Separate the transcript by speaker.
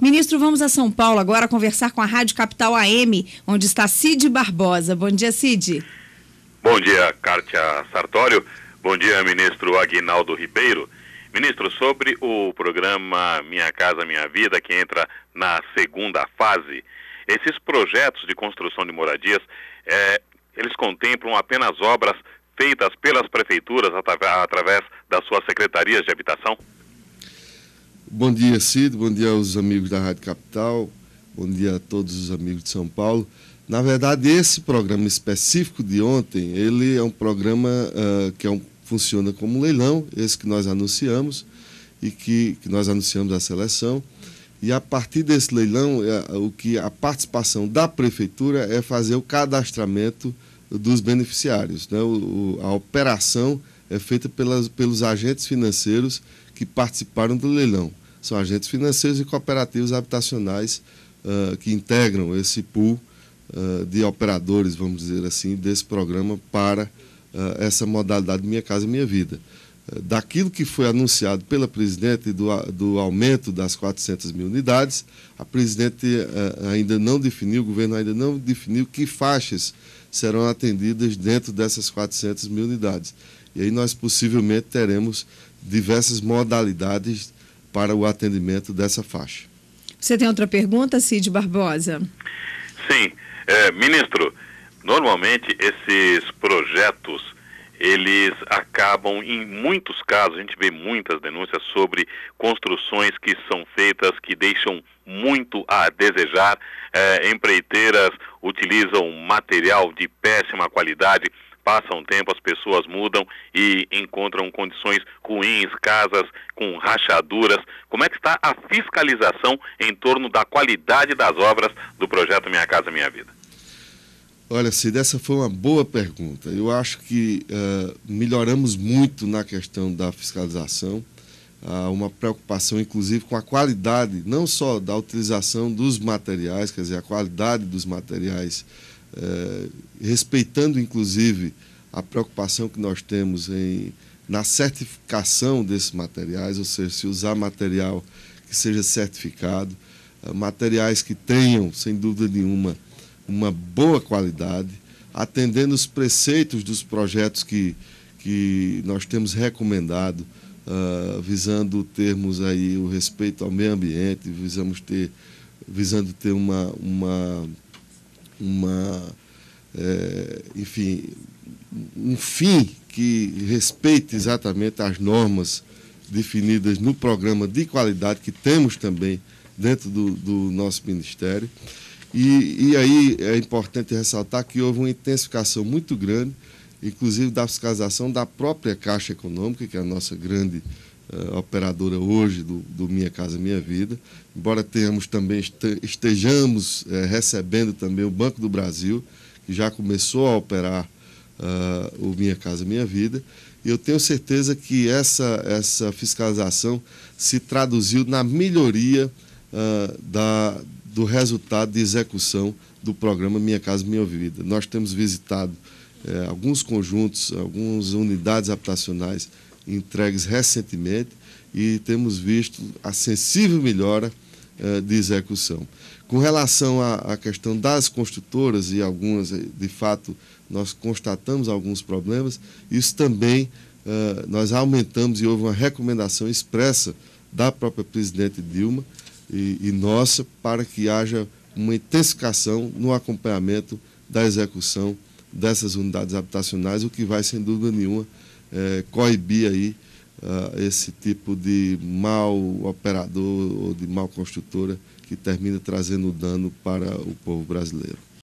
Speaker 1: Ministro, vamos a São Paulo agora conversar com a Rádio Capital AM, onde está Cid Barbosa. Bom dia, Cid.
Speaker 2: Bom dia, Cártia Sartório. Bom dia, ministro Aguinaldo Ribeiro. Ministro, sobre o programa Minha Casa Minha Vida, que entra na segunda fase, esses projetos de construção de moradias, é, eles contemplam apenas obras feitas pelas prefeituras através das suas secretarias de habitação?
Speaker 3: Bom dia, Cid. Bom dia aos amigos da Rádio Capital. Bom dia a todos os amigos de São Paulo. Na verdade, esse programa específico de ontem, ele é um programa uh, que é um, funciona como um leilão, esse que nós anunciamos e que, que nós anunciamos a seleção. E a partir desse leilão, é, o que a participação da prefeitura é fazer o cadastramento dos beneficiários. Né? O, a operação é feita pelas, pelos agentes financeiros que participaram do leilão. São agentes financeiros e cooperativos habitacionais uh, que integram esse pool uh, de operadores, vamos dizer assim, desse programa para uh, essa modalidade Minha Casa Minha Vida. Daquilo que foi anunciado pela presidente do, do aumento das 400 mil unidades, a presidente ainda não definiu, o governo ainda não definiu que faixas serão atendidas dentro dessas 400 mil unidades. E aí nós possivelmente teremos diversas modalidades para o atendimento dessa faixa.
Speaker 1: Você tem outra pergunta, Cid Barbosa?
Speaker 2: Sim. É, ministro, normalmente esses projetos, eles acabam, em muitos casos, a gente vê muitas denúncias sobre construções que são feitas que deixam muito a desejar. É, empreiteiras utilizam material de péssima qualidade passa um tempo, as pessoas mudam e encontram condições ruins, casas com rachaduras. Como é que está a fiscalização em torno da qualidade das obras do projeto Minha Casa Minha Vida?
Speaker 3: Olha, Cid, essa foi uma boa pergunta. Eu acho que uh, melhoramos muito na questão da fiscalização. Há uma preocupação, inclusive, com a qualidade, não só da utilização dos materiais, quer dizer, a qualidade dos materiais é, respeitando inclusive a preocupação que nós temos em, na certificação desses materiais, ou seja, se usar material que seja certificado, é, materiais que tenham, sem dúvida nenhuma, uma boa qualidade, atendendo os preceitos dos projetos que, que nós temos recomendado, uh, visando termos aí o respeito ao meio ambiente, visamos ter, visando ter uma, uma uma, é, enfim, um fim que respeite exatamente as normas definidas no programa de qualidade que temos também dentro do, do nosso Ministério. E, e aí é importante ressaltar que houve uma intensificação muito grande, inclusive da fiscalização da própria Caixa Econômica, que é a nossa grande operadora hoje do, do, Minha Casa Minha Vida, embora tenhamos também estejamos uh, recebendo também o Banco do Brasil, que já começou a operar uh, o Minha Casa Minha Vida, e eu tenho certeza que essa, essa fiscalização se traduziu na melhoria da, do resultado de execução do programa Minha Casa Minha Vida. Nós temos visitado alguns conjuntos, algumas unidades habitacionais entregues recentemente e temos visto a sensível melhora uh, de execução. Com relação à, questão das construtoras, e algumas, eh, de fato, nós constatamos alguns problemas, isso também uh, nós aumentamos e houve uma recomendação expressa da própria presidente Dilma e nossa para que haja uma intensificação no acompanhamento da execução dessas unidades habitacionais, o que vai, sem dúvida nenhuma, é, coibir aí uh, esse tipo de mal operador ou de mal construtora que termina trazendo dano para o povo brasileiro.